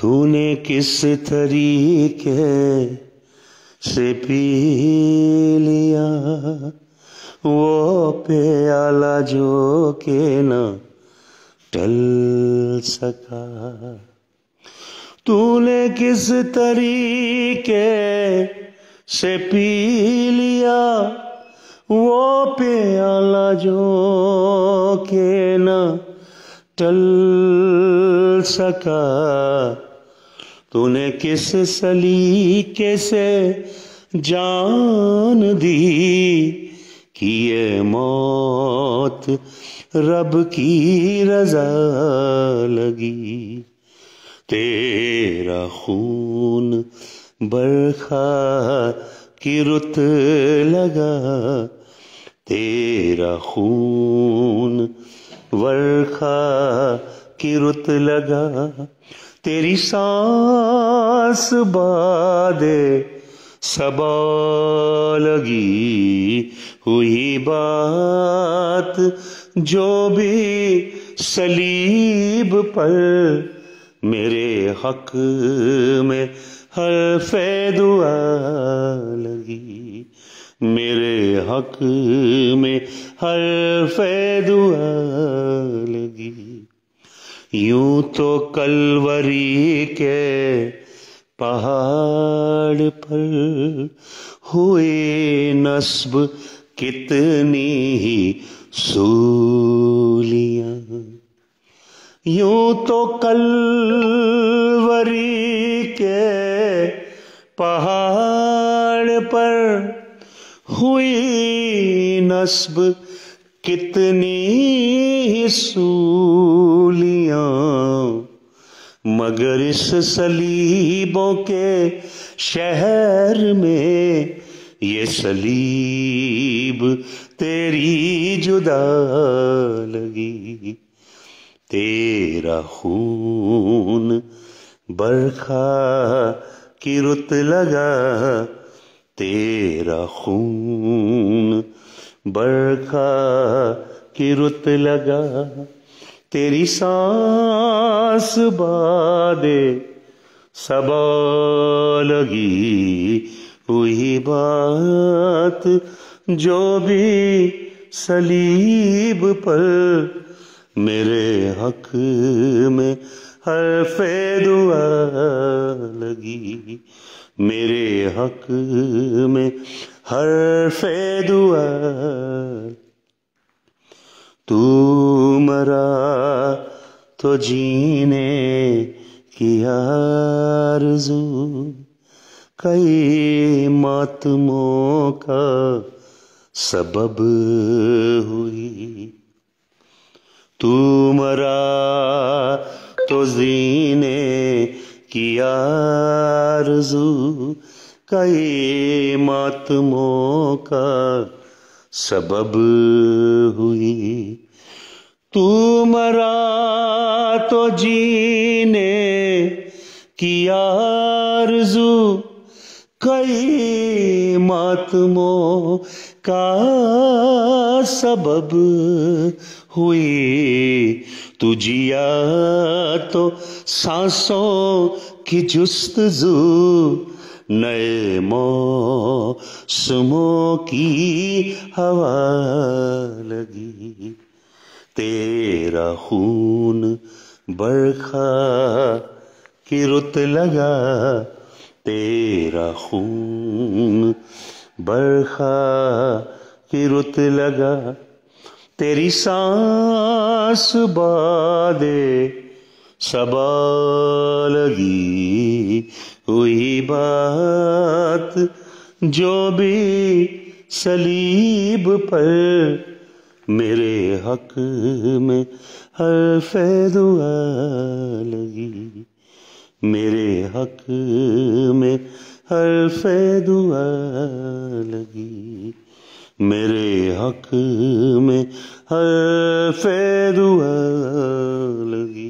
तूने किस तरीके से पी लिया? वो प्याला जो के न टल सका। तूने किस तरीके से पी लिया? वो प्याला जो के न टल सका। तूने किस सलीके से जान दी कि ये मौत रब की रजा लगी? तेरा खून बरखा की रुत लगा। तेरा खून वर्खा की रुत लगा। तेरी सांस बादे सबा लगी हुई बात, जो भी सलीब पर मेरे हक में हर दुआ लगी। मेरे हक में हर दुआ यूँ तो कलवरी के पहाड़ पर हुए नस्ब कितनी ही सूलियाँ। यूँ तो कलवरी के पहाड़ पर हुई नस्ब कितनी ही सूलियाँ। मगर इस सलीबों के शहर में ये सलीब तेरी जुदा लगी। तेरा खून बरखा की रुत लगा, तेरा खून बरखा की रुत लगा। तेरी सांस बादे सबा लगी हुई बात, जो भी सलीब पर मेरे हक में हर दुआ लगी, मेरे हक में हर दुआ तू मरा तो जीने की आरज़ू। कई मातमों का सबब हुई। तू मरा तो जीने की आरज़ू। कई मातमों का सबब तू मरा तो जीने की आरज़ू कई मातमों का सबब हुई। तू जिया तो सांसों की जुस्तजू, नए मौसमों की हवा लगी। तेरा खून बरखा की रुत लगा, तेरा खून बरखा की रुत लगा। तेरी सांस बादे सबा लगी हुई बात, जो भी सलीब पर मेरे हक में हर दुआ लगी। मेरे हक में हर दुआ लगी। मेरे हक में हर दुआ लगी।